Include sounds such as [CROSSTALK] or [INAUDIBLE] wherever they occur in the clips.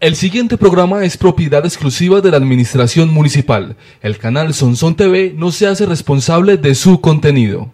El siguiente programa es propiedad exclusiva de la Administración Municipal. El canal Sonson TV no se hace responsable de su contenido.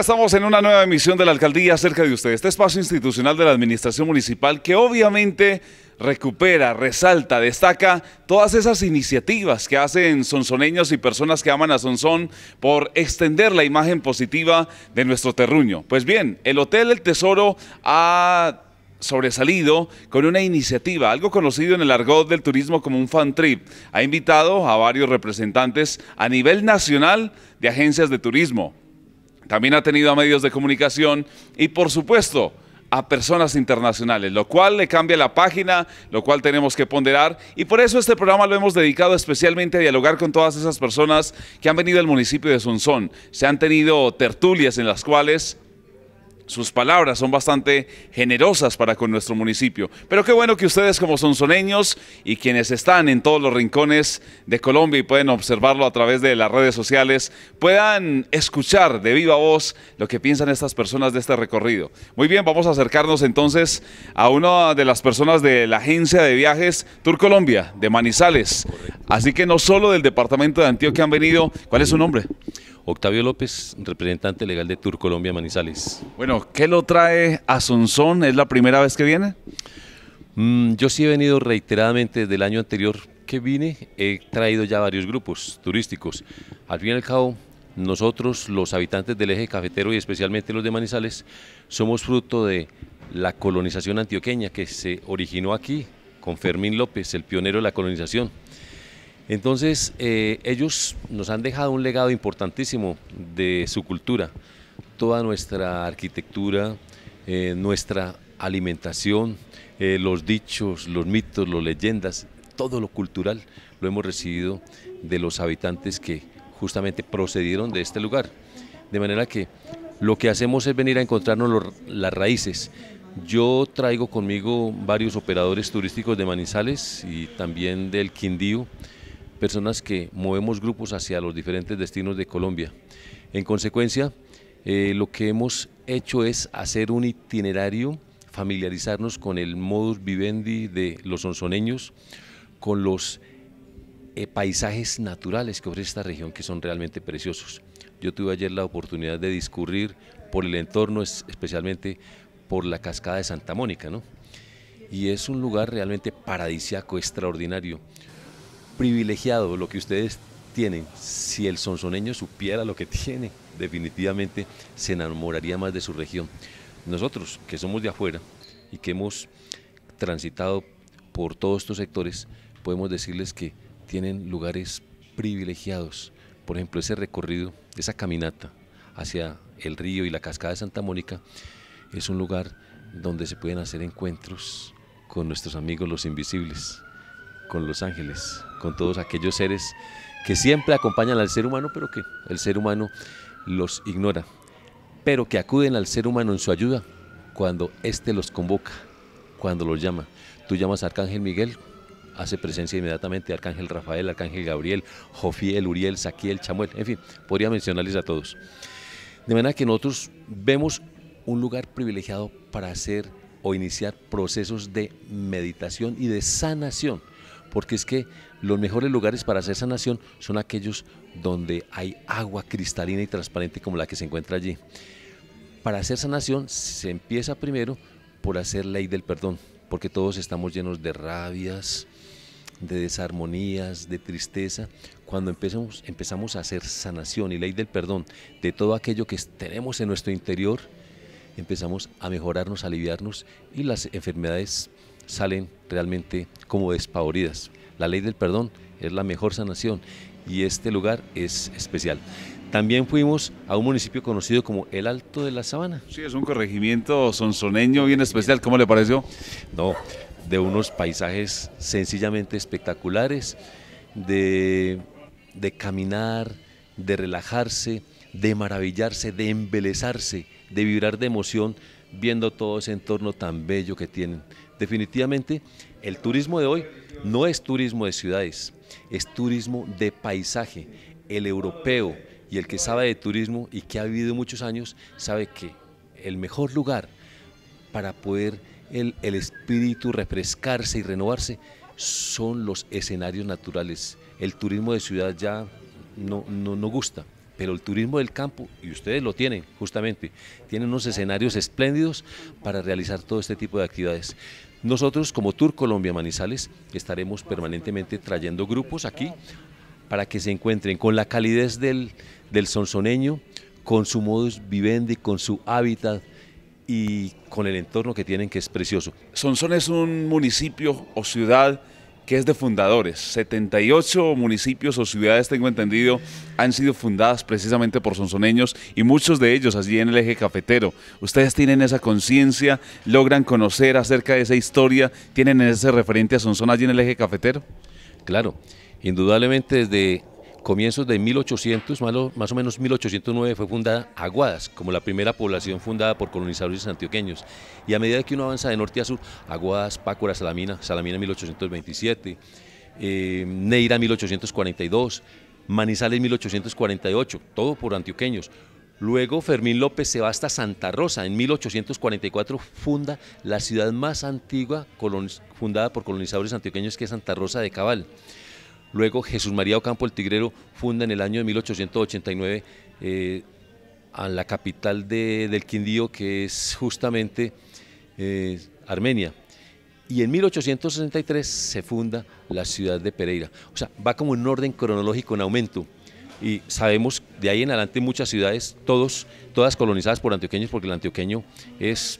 Estamos en una nueva emisión de la Alcaldía cerca de usted. Este espacio institucional de la Administración Municipal que obviamente recupera, resalta, destaca todas esas iniciativas que hacen sonsoneños y personas que aman a Sonsón por extender la imagen positiva de nuestro terruño. Pues bien, el Hotel El Tesoro ha sobresalido con una iniciativa, algo conocido en el argot del turismo como un fan trip. Ha invitado a varios representantes a nivel nacional de agencias de turismo, también ha tenido a medios de comunicación y por supuesto a personas internacionales, lo cual le cambia la página, lo cual tenemos que ponderar y por eso este programa lo hemos dedicado especialmente a dialogar con todas esas personas que han venido al municipio de Sonsón. Se han tenido tertulias en las cuales sus palabras son bastante generosas para con nuestro municipio. Pero qué bueno que ustedes como sonsoneños y quienes están en todos los rincones de Colombia y pueden observarlo a través de las redes sociales, puedan escuchar de viva voz lo que piensan estas personas de este recorrido. Muy bien, vamos a acercarnos entonces a una de las personas de la agencia de viajes Tour Colombia, de Manizales. Así que no solo del departamento de Antioquia han venido, ¿cuál es su nombre? Octavio López, representante legal de Tour Colombia Manizales. Bueno, ¿qué lo trae a Sonsón? ¿Es la primera vez que viene? Mm, yo sí he venido reiteradamente desde el año anterior que vine, he traído ya varios grupos turísticos. Al fin y al cabo, nosotros, los habitantes del eje cafetero y especialmente los de Manizales, somos fruto de la colonización antioqueña que se originó aquí con Fermín López, el pionero de la colonización. Entonces, eh, ellos nos han dejado un legado importantísimo de su cultura, toda nuestra arquitectura, eh, nuestra alimentación, eh, los dichos, los mitos, las leyendas, todo lo cultural lo hemos recibido de los habitantes que justamente procedieron de este lugar. De manera que lo que hacemos es venir a encontrarnos las raíces. Yo traigo conmigo varios operadores turísticos de Manizales y también del Quindío, personas que movemos grupos hacia los diferentes destinos de Colombia. En consecuencia, eh, lo que hemos hecho es hacer un itinerario, familiarizarnos con el modus vivendi de los onzoneños, con los eh, paisajes naturales que ofrece esta región que son realmente preciosos. Yo tuve ayer la oportunidad de discurrir por el entorno, especialmente por la cascada de Santa Mónica, ¿no? Y es un lugar realmente paradisiaco, extraordinario privilegiado lo que ustedes tienen. Si el sonsoneño supiera lo que [LAUGHS] tiene, definitivamente se enamoraría más de su región. Nosotros, que somos de afuera y que hemos transitado por todos estos sectores, podemos decirles que tienen lugares privilegiados. Por ejemplo, ese recorrido, esa caminata hacia el río y la cascada de Santa Mónica, es un lugar donde se pueden hacer encuentros con nuestros amigos los invisibles, con los ángeles, con todos aquellos seres que siempre acompañan al ser humano, pero que el ser humano los ignora, pero que acuden al ser humano en su ayuda cuando éste los convoca, cuando los llama. Tú llamas a Arcángel Miguel, hace presencia inmediatamente Arcángel Rafael, Arcángel Gabriel, Jofiel, Uriel, Saquiel, Chamuel, en fin, podría mencionarles a todos. De manera que nosotros vemos un lugar privilegiado para hacer o iniciar procesos de meditación y de sanación porque es que los mejores lugares para hacer sanación son aquellos donde hay agua cristalina y transparente como la que se encuentra allí. Para hacer sanación se empieza primero por hacer ley del perdón, porque todos estamos llenos de rabias, de desarmonías, de tristeza. Cuando empezamos, empezamos a hacer sanación y ley del perdón de todo aquello que tenemos en nuestro interior, empezamos a mejorarnos, a aliviarnos y las enfermedades salen realmente como despavoridas. La ley del perdón es la mejor sanación y este lugar es especial. También fuimos a un municipio conocido como El Alto de la Sabana. Sí, es un corregimiento sonsoneño bien especial. ¿Cómo le pareció? No, de unos paisajes sencillamente espectaculares, de, de caminar, de relajarse, de maravillarse, de embelezarse, de vibrar de emoción viendo todo ese entorno tan bello que tienen. Definitivamente, el turismo de hoy no es turismo de ciudades, es turismo de paisaje. El europeo y el que sabe de turismo y que ha vivido muchos años sabe que el mejor lugar para poder el, espíritu refrescarse y renovarse son los escenarios naturales. El turismo de ciudad ya no, no, no gusta pero el turismo del campo, y ustedes lo tienen justamente, tienen unos escenarios espléndidos para realizar todo este tipo de actividades. Nosotros como Tour Colombia Manizales estaremos permanentemente trayendo grupos aquí para que se encuentren con la calidez del, del sonsoneño, con su modus vivendi, con su hábitat y con el entorno que tienen que es precioso. Sonsón es un municipio o ciudad que es de fundadores. 78 municipios o ciudades, tengo entendido, han sido fundadas precisamente por sonsoneños y muchos de ellos allí en el eje cafetero. ¿Ustedes tienen esa conciencia? ¿Logran conocer acerca de esa historia? ¿Tienen ese referente a Sonsón allí en el eje cafetero? Claro, indudablemente desde comienzos de 1800, más o menos 1809, fue fundada Aguadas, como la primera población fundada por colonizadores antioqueños. Y a medida que uno avanza de norte a sur, Aguadas, Pácora, Salamina, Salamina 1827, eh, Neira 1842, Manizales 1848, todo por antioqueños. Luego Fermín López se va hasta Santa Rosa. En 1844 funda la ciudad más antigua fundada por colonizadores antioqueños que es Santa Rosa de Cabal. Luego Jesús María Ocampo el Tigrero funda en el año de 1889 eh, a la capital del Quindío, que es justamente eh, Armenia. Y en 1863 se funda la ciudad de Pereira. O sea, va como en orden cronológico en aumento. Y sabemos de ahí en adelante muchas ciudades, todos, todas colonizadas por antioqueños, porque el antioqueño es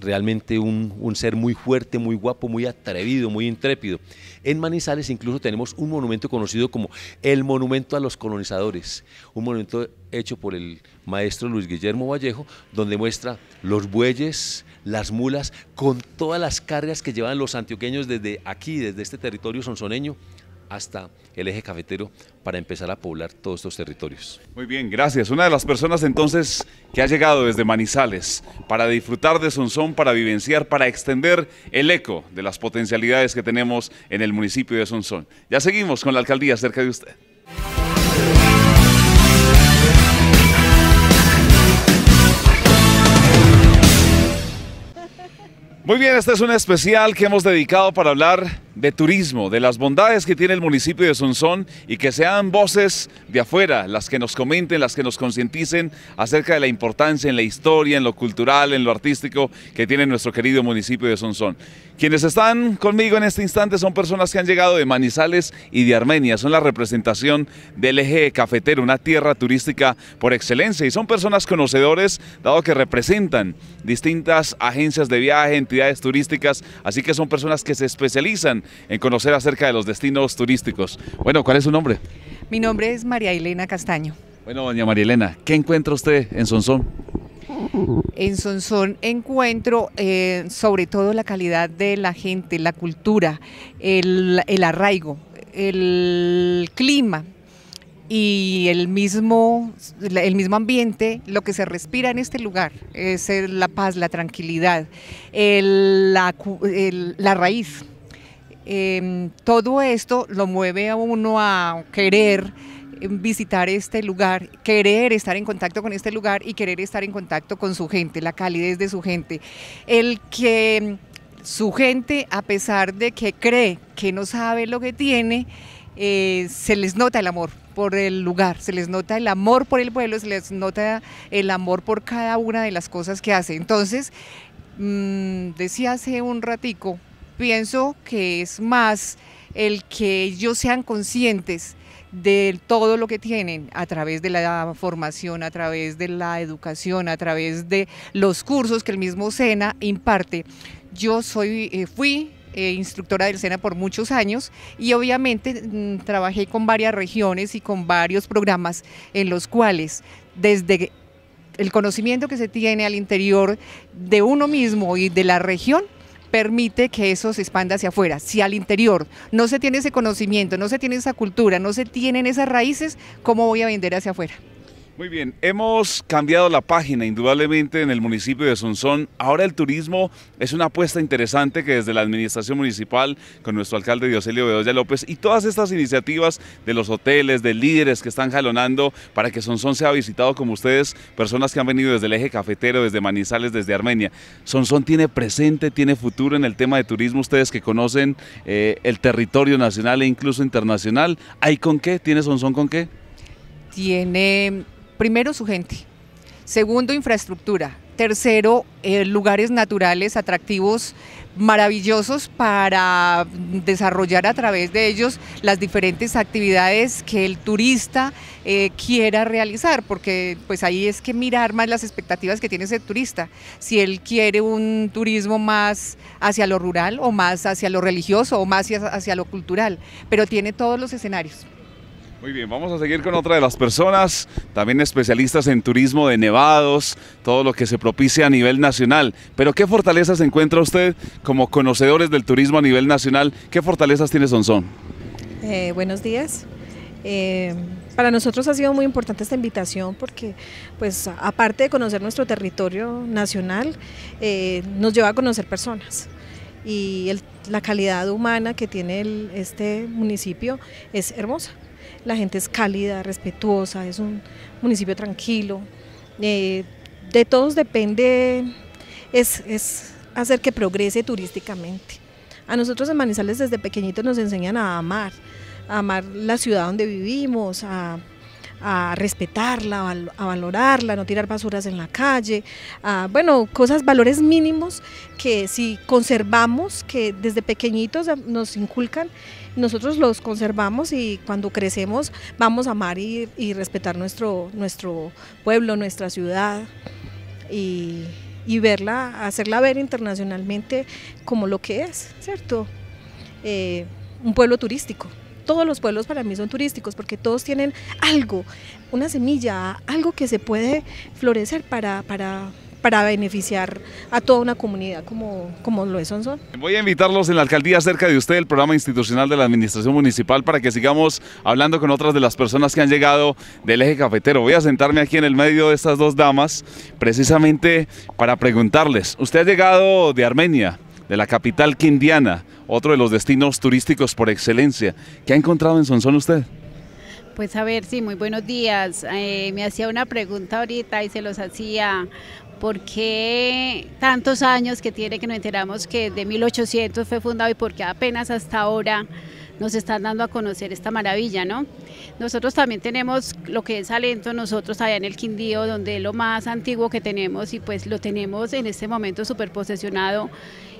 realmente un, ser muy fuerte, muy guapo, muy atrevido, muy intrépido. En Manizales incluso tenemos un monumento conocido como el Monumento a los Colonizadores, un monumento hecho por el maestro Luis Guillermo Vallejo, donde muestra los bueyes, las mulas, con todas las cargas que llevan los antioqueños desde aquí, desde este territorio sonsoneño, hasta el eje cafetero para empezar a poblar todos estos territorios. Muy bien, gracias. Una de las personas entonces que ha llegado desde Manizales para disfrutar de Sonsón, para vivenciar, para extender el eco de las potencialidades que tenemos en el municipio de Sonsón. Ya seguimos con la alcaldía cerca de usted. Muy bien, este es un especial que hemos dedicado para hablar de turismo, de las bondades que tiene el municipio de Sonsón y que sean voces de afuera las que nos comenten, las que nos concienticen acerca de la importancia en la historia, en lo cultural, en lo artístico que tiene nuestro querido municipio de Sonsón. Quienes están conmigo en este instante son personas que han llegado de Manizales y de Armenia, son la representación del eje cafetero, una tierra turística por excelencia. Y son personas conocedores dado que representan distintas agencias de viaje, entidades turísticas, así que son personas que se especializan en conocer acerca de los destinos turísticos. Bueno, ¿cuál es su nombre? Mi nombre es María Elena Castaño. Bueno, doña María Elena, ¿qué encuentra usted en Sonsón? En Sonsón encuentro eh, sobre todo la calidad de la gente, la cultura, el, arraigo, el clima y el mismo, el mismo ambiente, lo que se respira en este lugar es la paz, la tranquilidad, la, la raíz Em, todo esto lo mueve a uno a querer em, visitar este lugar, querer estar en contacto con este lugar y querer estar en contacto con su gente, la calidez de su gente. El que em, su gente, a pesar de que cree que no sabe lo que tiene, eh, se les nota el amor por el lugar, se les nota el amor por el pueblo, se les nota el amor por cada una de las cosas que hace. Entonces, mm, decía hace un ratico, pienso que es más el que ellos sean conscientes de todo lo que tienen a través de la formación, a través de la educación, a través de los cursos que el mismo SENA imparte. Yo soy, eh, fui eh, instructora del SENA por muchos años y obviamente mm, trabajé con varias regiones y con varios programas en los cuales desde el conocimiento que se tiene al interior de uno mismo y de la región permite que eso se expanda hacia afuera. Si al interior no se tiene ese conocimiento, no se tiene esa cultura, no se tienen esas raíces, ¿cómo voy a vender hacia afuera? Muy bien, hemos cambiado la página indudablemente en el municipio de Sonsón. Ahora el turismo es una apuesta interesante que desde la administración municipal, con nuestro alcalde Dioselio Bedoya López y todas estas iniciativas de los hoteles, de líderes que están jalonando para que Sonsón sea visitado como ustedes, personas que han venido desde el eje cafetero, desde Manizales, desde Armenia. Sonsón tiene presente, tiene futuro en el tema de turismo, ustedes que conocen eh, el territorio nacional e incluso internacional. ¿Hay con qué? ¿Tiene Sonsón con qué? Tiene primero su gente, segundo infraestructura, tercero eh, lugares naturales atractivos maravillosos para desarrollar a través de ellos las diferentes actividades que el turista eh, quiera realizar, porque pues ahí es que mirar más las expectativas que tiene ese turista, si él quiere un turismo más hacia lo rural o más hacia lo religioso o más hacia lo cultural, pero tiene todos los escenarios. Muy bien, vamos a seguir con otra de las personas, también especialistas en turismo de nevados, todo lo que se propicia a nivel nacional. Pero ¿qué fortalezas encuentra usted como conocedores del turismo a nivel nacional? ¿Qué fortalezas tiene Sonsón? Eh, buenos días. Eh, para nosotros ha sido muy importante esta invitación porque, pues, aparte de conocer nuestro territorio nacional, eh, nos lleva a conocer personas y la calidad humana que tiene este municipio es hermosa la gente es cálida, respetuosa, es un municipio tranquilo. Eh, de todos depende, es, hacer que progrese turísticamente. A nosotros en Manizales desde pequeñitos nos enseñan a amar, a amar la ciudad donde vivimos, a, respetarla, a, valorarla, no tirar basuras en la calle, bueno, cosas, valores mínimos que si conservamos, que desde pequeñitos nos inculcan, nosotros los conservamos y cuando crecemos vamos a amar y, respetar nuestro, nuestro pueblo, nuestra ciudad y, verla, hacerla ver internacionalmente como lo que es, ¿cierto? Eh, un pueblo turístico. Todos los pueblos para mí son turísticos porque todos tienen algo, una semilla, algo que se puede florecer para, para para beneficiar a toda una comunidad como, como lo es Sonsón. Voy a invitarlos en la alcaldía cerca de usted, el programa institucional de la administración municipal, para que sigamos hablando con otras de las personas que han llegado del eje cafetero. Voy a sentarme aquí en el medio de estas dos damas, precisamente para preguntarles, usted ha llegado de Armenia, de la capital quindiana, otro de los destinos turísticos por excelencia. ¿Qué ha encontrado en Sonsón usted? Pues a ver, sí, muy buenos días. Eh, me hacía una pregunta ahorita y se los hacía por qué tantos años que tiene que nos enteramos que de 1800 fue fundado y por qué apenas hasta ahora nos están dando a conocer esta maravilla, ¿no? Nosotros también tenemos lo que es Alento, nosotros allá en el Quindío, donde es lo más antiguo que tenemos y pues lo tenemos en este momento superposesionado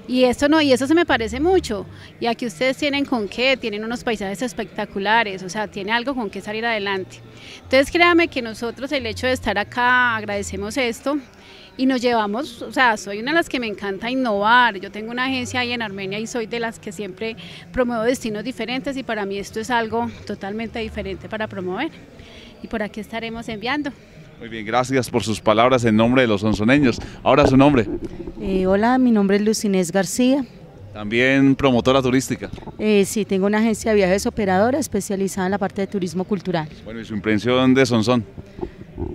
y esto no, y eso se me parece mucho. Y aquí ustedes tienen con qué, tienen unos paisajes espectaculares, o sea, tiene algo con qué salir adelante. Entonces créame que nosotros el hecho de estar acá agradecemos esto y nos llevamos, o sea, soy una de las que me encanta innovar. Yo tengo una agencia ahí en Armenia y soy de las que siempre promuevo destinos diferentes y para mí esto es algo totalmente diferente para promover. Y por aquí estaremos enviando. Muy bien, gracias por sus palabras en nombre de los onzoneños. Ahora su nombre. Eh, hola, mi nombre es Lucinés García. También promotora turística. Eh, sí, tengo una agencia de viajes operadora especializada en la parte de turismo cultural. Bueno, ¿y su impresión de Sonsón?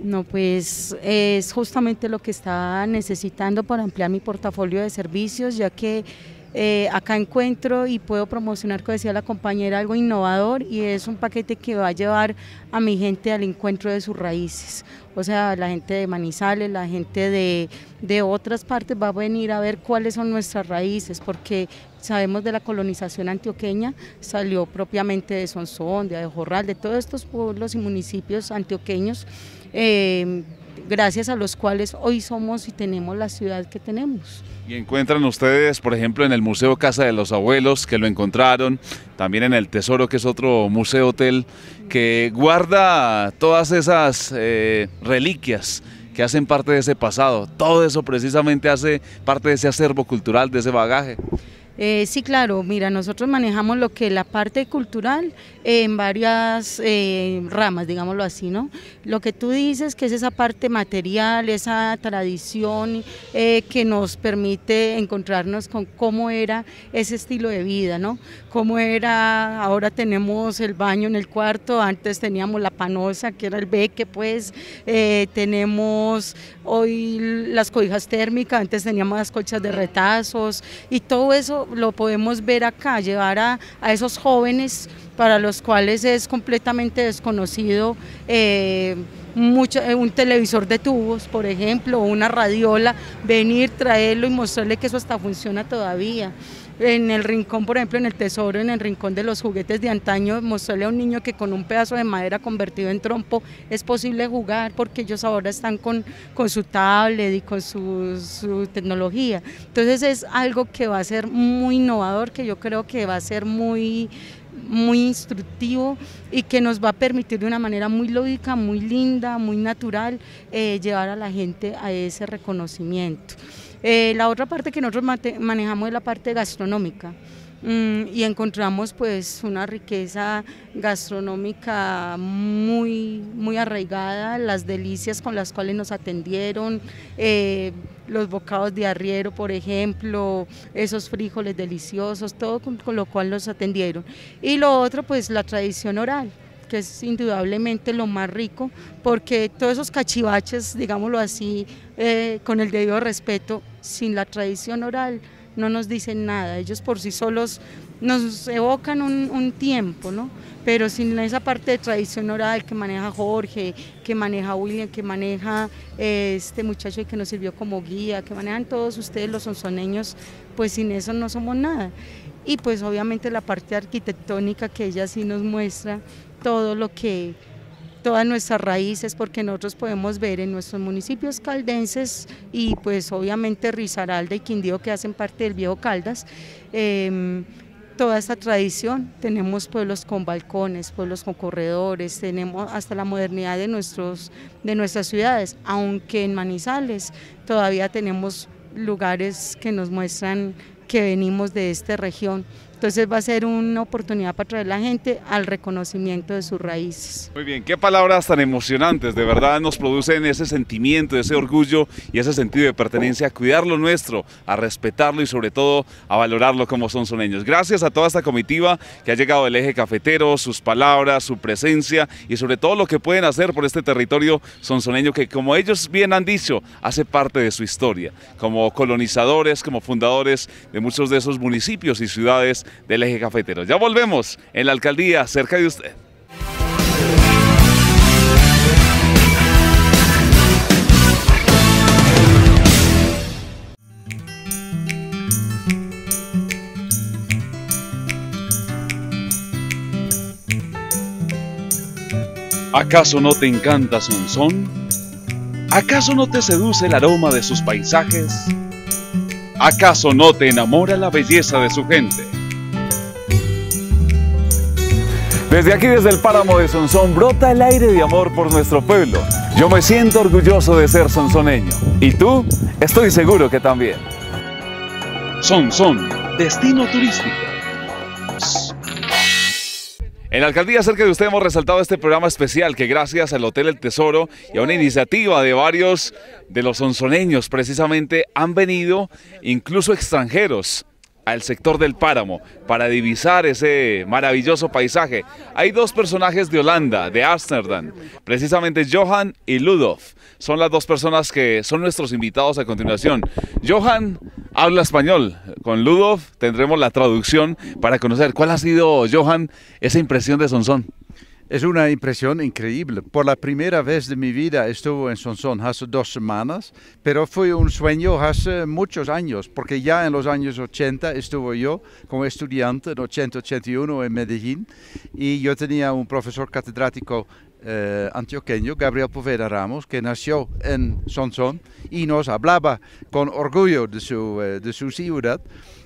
No, pues es justamente lo que está necesitando para ampliar mi portafolio de servicios, ya que eh, acá encuentro y puedo promocionar, como decía la compañera, algo innovador y es un paquete que va a llevar a mi gente al encuentro de sus raíces. O sea, la gente de Manizales, la gente de, de otras partes va a venir a ver cuáles son nuestras raíces, porque sabemos de la colonización antioqueña, salió propiamente de Sonsón, de Ajorral, de todos estos pueblos y municipios antioqueños. Eh, gracias a los cuales hoy somos y tenemos la ciudad que tenemos. Y encuentran ustedes, por ejemplo, en el Museo Casa de los Abuelos, que lo encontraron, también en el Tesoro, que es otro museo hotel, que guarda todas esas eh, reliquias que hacen parte de ese pasado. Todo eso precisamente hace parte de ese acervo cultural, de ese bagaje. Eh, sí, claro, mira, nosotros manejamos lo que la parte cultural en varias eh, ramas, digámoslo así, ¿no? Lo que tú dices, que es esa parte material, esa tradición eh, que nos permite encontrarnos con cómo era ese estilo de vida, ¿no? Cómo era, ahora tenemos el baño en el cuarto, antes teníamos la panosa, que era el beque, pues, tenemos hoy las cobijas térmicas, antes teníamos las colchas de retazos y todo eso lo podemos ver acá, llevar a, esos jóvenes para los cuales es completamente desconocido eh, mucho, eh, un televisor de tubos, por ejemplo, o una radiola, venir, traerlo y mostrarle que eso hasta funciona todavía en el rincón, por ejemplo, en el tesoro, en el rincón de los juguetes de antaño, mostrarle a un niño que con un pedazo de madera convertido en trompo es posible jugar porque ellos ahora están con, con su tablet y con su, su tecnología. Entonces es algo que va a ser muy innovador, que yo creo que va a ser muy muy instructivo y que nos va a permitir de una manera muy lógica, muy linda, muy natural, eh, llevar a la gente a ese reconocimiento. Eh, la otra parte que nosotros manejamos es la parte gastronómica. Mm, y encontramos pues una riqueza gastronómica muy, muy arraigada, las delicias con las cuales nos atendieron, eh, los bocados de arriero, por ejemplo, esos frijoles deliciosos, todo con, lo cual nos atendieron. Y lo otro, pues la tradición oral que es indudablemente lo más rico, porque todos esos cachivaches, digámoslo así, eh, con el debido respeto, sin la tradición oral, no nos dicen nada, ellos por sí solos nos evocan un, tiempo, ¿no? Pero sin esa parte de tradición oral que maneja Jorge, que maneja William, que maneja eh, este muchacho que nos sirvió como guía, que manejan todos ustedes los sonsoneños, pues sin eso no somos nada. Y pues obviamente la parte arquitectónica que ella sí nos muestra, todo lo que, todas nuestras raíces, porque nosotros podemos ver en nuestros municipios caldenses y pues obviamente Risaralda y Quindío que hacen parte del Viejo Caldas, em, toda esta tradición, tenemos pueblos con balcones, pueblos con corredores, tenemos hasta la modernidad de, nuestros, de nuestras ciudades, aunque en Manizales todavía tenemos lugares que nos muestran que venimos de esta región. Entonces va a ser una oportunidad para traer a la gente al reconocimiento de sus raíces. Muy bien, qué palabras tan emocionantes, de verdad nos producen ese sentimiento, ese orgullo y ese sentido de pertenencia a cuidar lo nuestro, a respetarlo y sobre todo a valorarlo como son soneños. Gracias a toda esta comitiva que ha llegado del eje cafetero, sus palabras, su presencia y sobre todo lo que pueden hacer por este territorio sonsoneño que como ellos bien han dicho, hace parte de su historia, como colonizadores, como fundadores de muchos de esos municipios y ciudades del eje cafetero. Ya volvemos en la alcaldía cerca de usted. ¿Acaso no te encanta Sonsón? ¿Acaso no te seduce el aroma de sus paisajes? ¿Acaso no te enamora la belleza de su gente? Desde aquí, desde el páramo de Sonsón, brota el aire de amor por nuestro pueblo. Yo me siento orgulloso de ser sonsoneño. ¿Y tú? Estoy seguro que también. Sonsón, destino turístico. En la alcaldía cerca de usted hemos resaltado este programa especial que gracias al Hotel El Tesoro y a una iniciativa de varios de los sonsoneños precisamente han venido incluso extranjeros al sector del páramo para divisar ese maravilloso paisaje. Hay dos personajes de Holanda, de Amsterdam, precisamente Johan y Ludolf. Son las dos personas que son nuestros invitados a continuación. Johan habla español, con Ludolf tendremos la traducción para conocer cuál ha sido, Johan, esa impresión de Sonsón. Es una impresión increíble. Por la primera vez de mi vida estuve en Sonsón hace dos semanas, pero fue un sueño hace muchos años, porque ya en los años 80 estuve yo como estudiante en 80-81 en Medellín y yo tenía un profesor catedrático eh, antioqueño, Gabriel Poveda Ramos, que nació en Sonsón y nos hablaba con orgullo de su, eh, de su ciudad.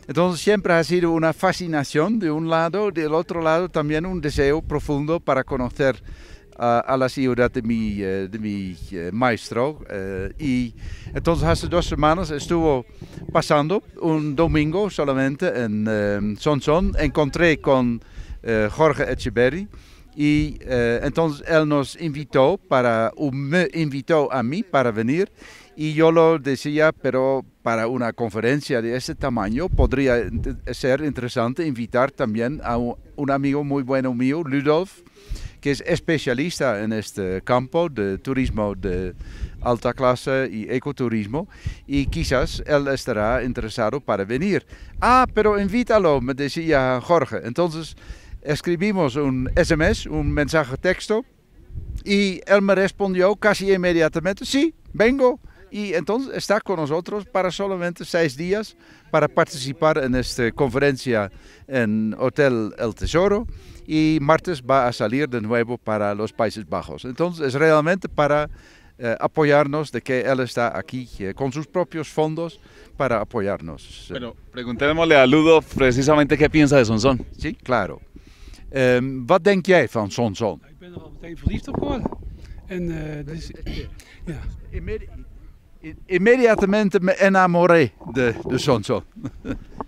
Entonces siempre ha sido una fascinación de un lado, del otro lado también un deseo profundo para conocer a, a la ciudad de mi, eh, de mi eh, maestro. eh, y entonces hace dos semanas estuvo pasando un domingo solamente en eh, Sonson. Encontré con Jorge Echeverry. Y entonces él nos invitó para, o me invitó a mí para venir y yo lo decía, pero para una conferencia de ese tamaño podría ser interesante invitar también a un amigo muy bueno mío, Ludolf, que es especialista en este campo de turismo de alta clase y ecoturismo y quizás él estará interesado para venir. Ah, pero invítalo, me decía Jorge. Entonces escribimos un SMS, un mensaje texto y él me respondió casi inmediatamente, sí, vengo. Y entonces está con nosotros para solamente seis días para participar en esta conferencia en Hotel El Tesoro. Y martes va a salir de nuevo para los Países Bajos. Entonces es realmente para eh, apoyarnos de que él está aquí eh, con sus propios fondos para apoyarnos. Bueno, preguntémosle a Ludo precisamente qué piensa de Sonsón. Sí, claro. Ehm, wat denk jij van Sonson? Ik ben er al meteen verliefd op geworden. En eh, dus, ja. Immediatamente me enamoré de, de Sonson. [LAUGHS]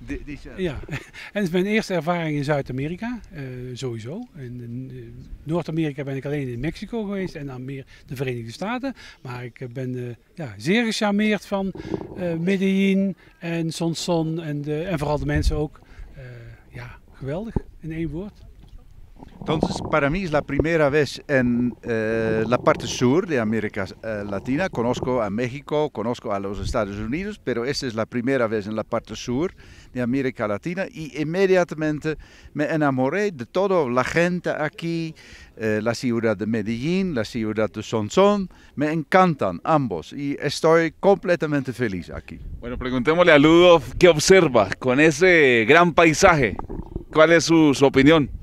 Die- die ja, en het is mijn eerste ervaring in Zuid-Amerika, eh, sowieso. In, eh, Noord-Amerika ben ik alleen in Mexico geweest en dan meer de Verenigde Staten. Maar ik eh, ben ja, zeer gecharmeerd van Medellin en Sonson en, de, en vooral de mensen ook. Ja, geweldig, in één woord. Entonces, para mí es la primera vez en eh, la parte sur de América eh, Latina. Conozco a México, conozco a los Estados Unidos, pero esta es la primera vez en la parte sur de América Latina y inmediatamente me enamoré de toda la gente aquí, eh, la ciudad de Medellín, la ciudad de Sonson. Me encantan ambos y estoy completamente feliz aquí. Bueno, preguntémosle a Ludo qué observa con ese gran paisaje. ¿Cuál es su opinión?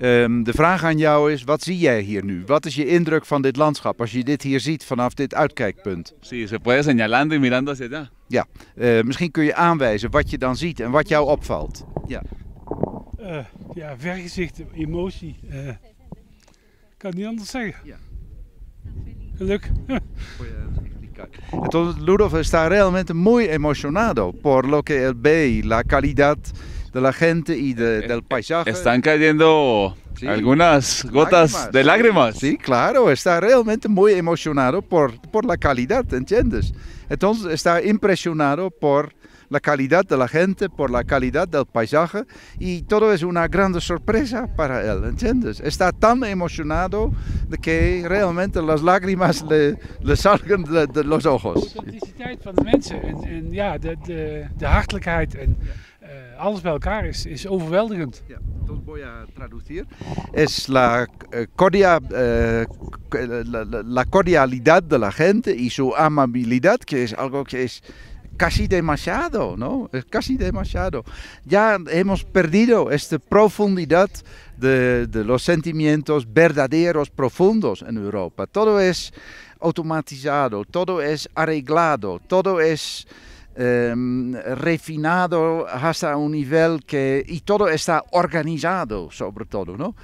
Ehm, de vraag aan jou is, wat zie jij hier nu? Wat is je indruk van dit landschap als je dit hier ziet vanaf dit uitkijkpunt? Sí, se puede señalando y mirando hacia allá. Ja, eh, misschien kun je aanwijzen wat je dan ziet en wat jou opvalt. Ja. Eh, ja, vergezicht, emotie. eh, ik kan het niet anders zeggen. Ja. Geluk. [LAUGHS] Entonces Ludolf está realmente muy emocionado por lo que él ve y la calidad de la gente y de- del paisaje. Están cayendo Sí. algunas gotas Lágrimas. de lágrimas. Sí, claro, está realmente muy emocionado por, por la calidad, ¿entiendes? Entonces está impresionado por la calidad de la gente, por la calidad del paisaje y todo es una gran sorpresa para él, ¿entiendes? Está tan emocionado de que realmente las lágrimas le, le salgan de, de los ojos. De authenticiteit van de mensen en, en ja, de, de, de hartelijkheid en eh, alles bij elkaar is, is overweldigend. Ja, entonces voy a traducir. Es la, eh, cordia- eh, la, la- cordialidad de la gente y su amabilidad, que es algo que es casi demasiado, ¿no? Es casi demasiado. Ya hemos perdido esta profundidad de, de los sentimientos verdaderos, profundos en Europa. Todo es automatizado, todo es arreglado, todo es em, refinado hasta un nivel que y todo está organizado sobre todo, ¿no?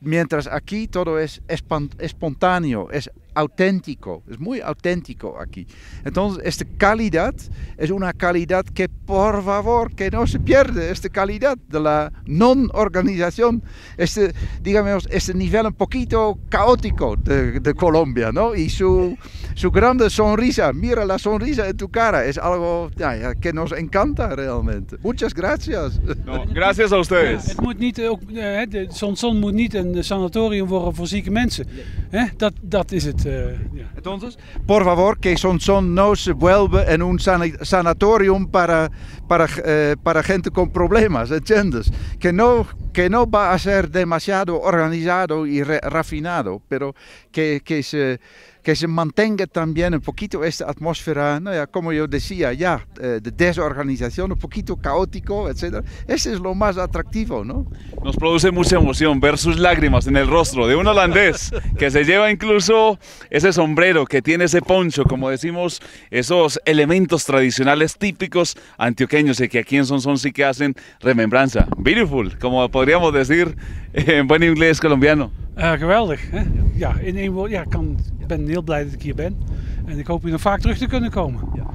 Mientras aquí todo es espontáneo, es auténtico, es muy auténtico aquí. Entonces, esta calidad es una calidad que por favor que no se pierde, esta calidad de la non-organización, este, digamos, este nivel un poquito caótico de, de Colombia, ¿no? Y su, su grande sonrisa, mira la sonrisa en tu cara, es algo ja, ja, que nos encanta realmente. Muchas gracias. No, gracias a Ja, ustedes. het moet niet, ook, eh, de Sonson moet niet een sanatorium worden voor zieke mensen. Hè? Dat, dat is het. Entonces, por favor, que Sonson no se vuelva en un sana- sanatorium para, para, eh, para gente con problemas, ¿entiendes? Que no, que no va a ser demasiado organizado y re- refinado, pero que, que, se, que se mantenga también un poquito esta atmósfera, no, ya, como yo decía, ya, eh, de desorganización, un poquito caótico, etc. Ese es lo más atractivo, ¿no? Nos produce mucha emoción ver sus lágrimas en el rostro de un holandés que se lleva incluso ese sombrero, que tiene ese poncho, como decimos, esos elementos tradicionales típicos antioqueños y que aquí en Sonsón sí que hacen remembranza. Beautiful, como podríamos decir en buen inglés colombiano. Uh, geweldig. Hè? Ja, in één woord. Ja, ik kan, ben heel blij dat ik hier ben. En ik hoop hier nog vaak terug te kunnen komen. Ja.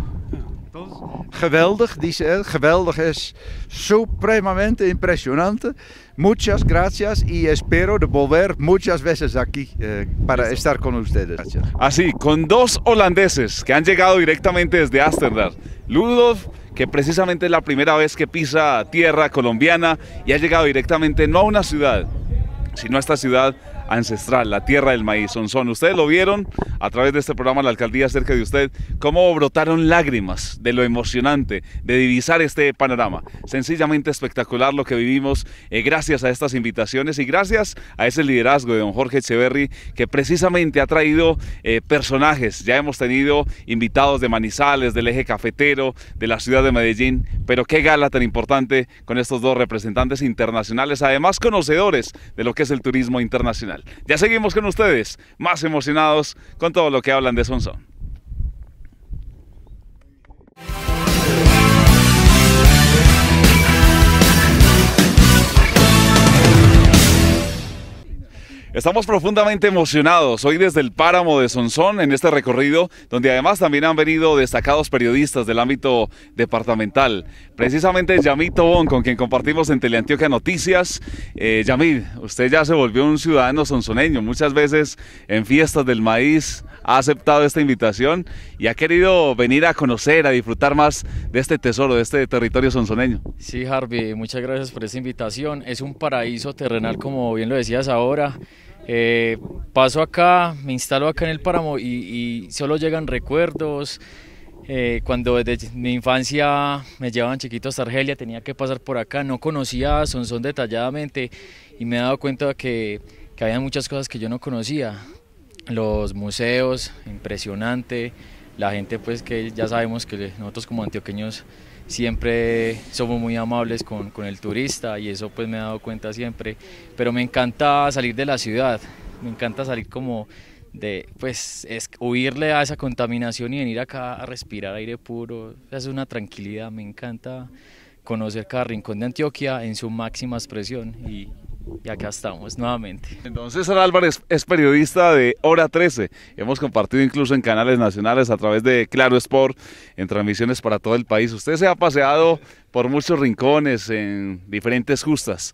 Geweldig, dice él. Geweldig es supremamente impresionante. Muchas gracias y espero de volver muchas veces aquí eh, para estar con ustedes. Gracias. Así, con dos holandeses que han llegado directamente desde Ámsterdam. Ludolf, que precisamente es la primera vez que pisa tierra colombiana y ha llegado directamente no a una ciudad, sino a esta ciudad ancestral, la tierra del maíz, Sonsón. Ustedes lo vieron a través de este programa, la alcaldía cerca de usted, cómo brotaron lágrimas de lo emocionante de divisar este panorama. Sencillamente espectacular lo que vivimos eh, gracias a estas invitaciones y gracias a ese liderazgo de don Jorge Echeverry que precisamente ha traído eh, personajes. Ya hemos tenido invitados de Manizales, del eje cafetero, de la ciudad de Medellín, pero qué gala tan importante con estos dos representantes internacionales, además conocedores de lo que es el turismo internacional. Ya seguimos con ustedes, más emocionados con todo lo que hablan de Sonsón. Estamos profundamente emocionados hoy desde el páramo de Sonsón en este recorrido, donde además también han venido destacados periodistas del ámbito departamental. Precisamente Yamid Tobón, con quien compartimos en Teleantioquia Noticias. Eh, usted ya se volvió un ciudadano sonsoneño. Muchas veces en fiestas del maíz ha aceptado esta invitación y ha querido venir a conocer, a disfrutar más de este tesoro, de este territorio sonsoneño. Sí, Harvey, muchas gracias por esta invitación. Es un paraíso terrenal, como bien lo decías ahora. Eh, paso acá, me instalo acá en el páramo y, solo llegan recuerdos. Eh, cuando desde mi infancia me llevaban chiquitos a Argelia, tenía que pasar por acá, no conocía a Sonsón detalladamente y me he dado cuenta que, que había muchas cosas que yo no conocía. Los museos, impresionante, la gente pues que ya sabemos que nosotros como antioqueños siempre somos muy amables con, con, el turista y eso pues me he dado cuenta siempre, pero me encanta salir de la ciudad, me encanta salir como de, pues, es huirle a esa contaminación y venir acá a respirar aire puro, es una tranquilidad, me encanta conocer cada rincón de Antioquia en su máxima expresión y, y acá estamos nuevamente. Entonces, César Álvarez es periodista de Hora 13. Hemos compartido incluso en canales nacionales a través de Claro Sport, en transmisiones para todo el país. Usted se ha paseado por muchos rincones, en diferentes justas.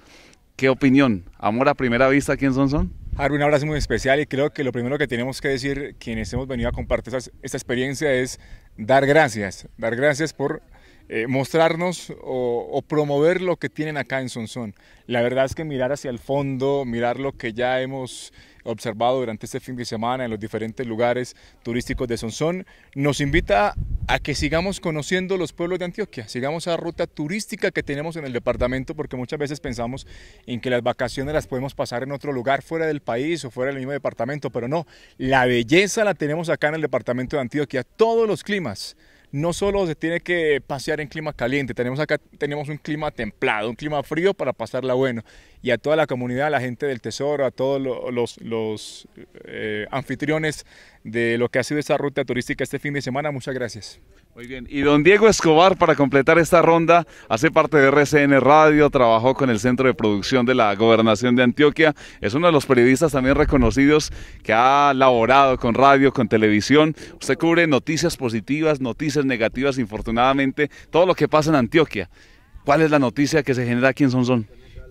¿Qué opinión? ¿Amor a primera vista aquí en Sonsón? Harvey, un abrazo muy especial y creo que lo primero que tenemos que decir quienes hemos venido a compartir esta experiencia es dar gracias, dar gracias por eh, mostrarnos o, promover lo que tienen acá en Sonsón. La verdad es que mirar hacia el fondo, mirar lo que ya hemos observado durante este fin de semana en los diferentes lugares turísticos de Sonsón, nos invita a que sigamos conociendo los pueblos de Antioquia, sigamos esa ruta turística que tenemos en el departamento, porque muchas veces pensamos en que las vacaciones las podemos pasar en otro lugar fuera del país o fuera del mismo departamento, pero no, la belleza la tenemos acá en el departamento de Antioquia, todos los climas no solo se tiene que pasear en clima caliente, tenemos acá tenemos un clima templado, un clima frío para pasarla bueno. Y a toda la comunidad, a la gente del Tesoro, a todos los, eh, anfitriones de lo que ha sido esta ruta turística este fin de semana, muchas gracias. Muy bien, y don Diego Escobar, para completar esta ronda, hace parte de RCN Radio, trabajó con el Centro de Producción de la Gobernación de Antioquia, es uno de los periodistas también reconocidos que ha laborado con radio, con televisión. Usted cubre noticias positivas, noticias negativas, infortunadamente, todo lo que pasa en Antioquia. ¿Cuál es la noticia que se genera aquí en Sonsón?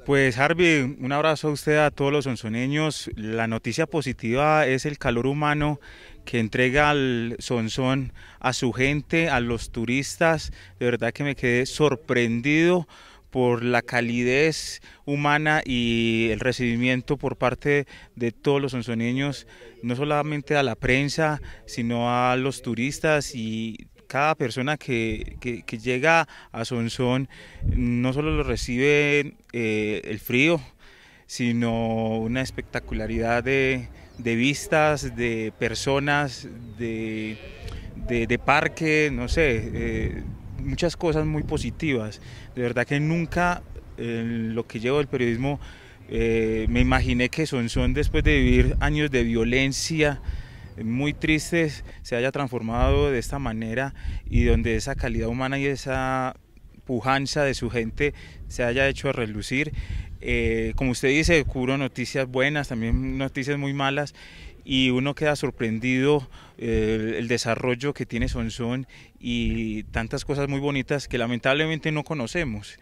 Pues Harvey, un abrazo a usted, a todos los sonsoneños. La noticia positiva es el calor humano que entrega al Sonsón a su gente, a los turistas. De verdad que me quedé sorprendido por la calidez humana y el recibimiento por parte de todos los sonsoneños, no solamente a la prensa, sino a los turistas y cada persona que, llega a Sonsón no solo lo recibe eh, el frío, sino una espectacularidad de, de vistas, de personas, de, de, parque, no sé, eh, muchas cosas muy positivas. De verdad que nunca en lo que llevo del periodismo eh, me imaginé que son, son después de vivir años de violencia muy tristes se haya transformado de esta manera y donde esa calidad humana y esa pujanza de su gente se haya hecho relucir. Eh, como usted dice, cubro noticias buenas, también noticias muy malas y uno queda sorprendido eh, el desarrollo que tiene Sonsón y tantas cosas muy bonitas que lamentablemente no conocemos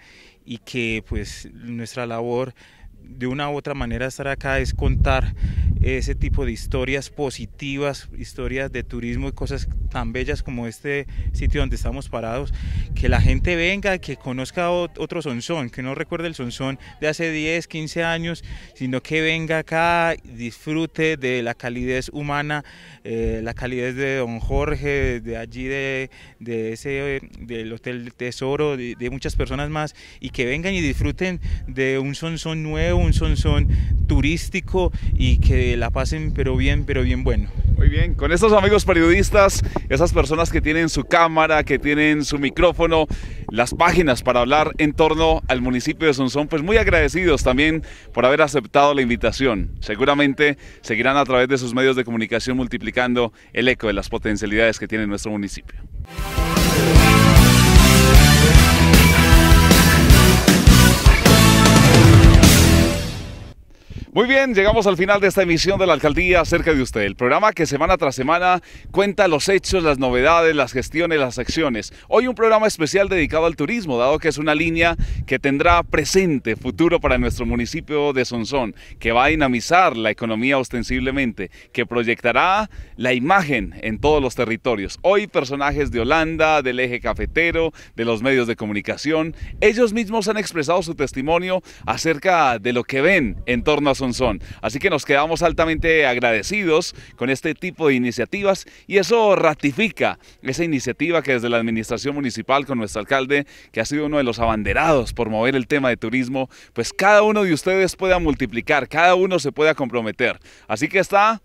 y que pues nuestra labor de una u otra manera estar acá es contar ese tipo de historias positivas, historias de turismo y cosas tan bellas como este sitio donde estamos parados, que la gente venga, que conozca otro Sonsón, que no recuerde el Sonsón de hace 10, 15 años, sino que venga acá, disfrute de la calidez humana, eh, la calidez de don Jorge, de allí de, de ese, del Hotel Tesoro, de, de muchas personas más, y que vengan y disfruten de un Sonsón nuevo, un Sonsón turístico y que la pasen pero bien, pero bien bueno. Muy bien, con estos amigos periodistas, esas personas que tienen su cámara, que tienen su micrófono, las páginas para hablar en torno al municipio de Sonsón, pues muy agradecidos también por haber aceptado la invitación. Seguramente seguirán a través de sus medios de comunicación multiplicando el eco de las potencialidades que tiene nuestro municipio. Muy bien, llegamos al final de esta emisión de la Alcaldía cerca de usted, el programa que semana tras semana cuenta los hechos, las novedades, las gestiones, las acciones. Hoy un programa especial dedicado al turismo, dado que es una línea que tendrá presente, futuro para nuestro municipio de Sonsón, que va a dinamizar la economía ostensiblemente, que proyectará la imagen en todos los territorios. Hoy personajes de Holanda, del eje cafetero, de los medios de comunicación, ellos mismos han expresado su testimonio acerca de lo que ven en torno a son. Así que nos quedamos altamente agradecidos con este tipo de iniciativas y eso ratifica esa iniciativa que desde la administración municipal con nuestro alcalde, que ha sido uno de los abanderados por mover el tema de turismo, pues cada uno de ustedes pueda multiplicar, cada uno se pueda comprometer. Así que está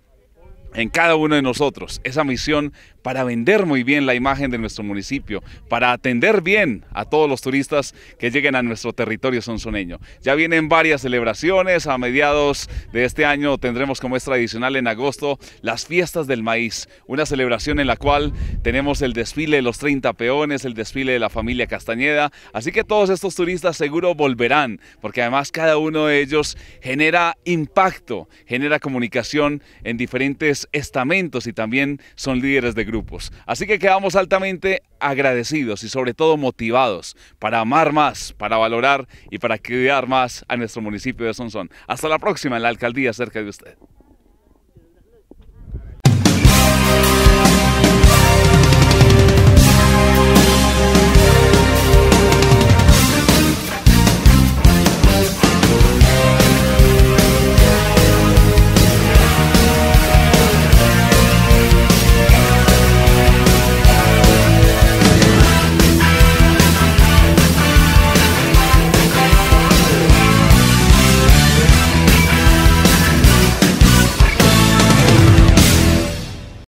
en cada uno de nosotros esa misión para vender muy bien la imagen de nuestro municipio, para atender bien a todos los turistas que lleguen a nuestro territorio sonsoneño. Ya vienen varias celebraciones, a mediados de este año tendremos como es tradicional en agosto las fiestas del maíz, una celebración en la cual tenemos el desfile de los 30 peones, el desfile de la familia Castañeda, así que todos estos turistas seguro volverán, porque además cada uno de ellos genera impacto, genera comunicación en diferentes estamentos y también son líderes de grupos. Así que quedamos altamente agradecidos y sobre todo motivados para amar más, para valorar y para cuidar más a nuestro municipio de Sonsón. Hasta la próxima en la alcaldía cerca de usted.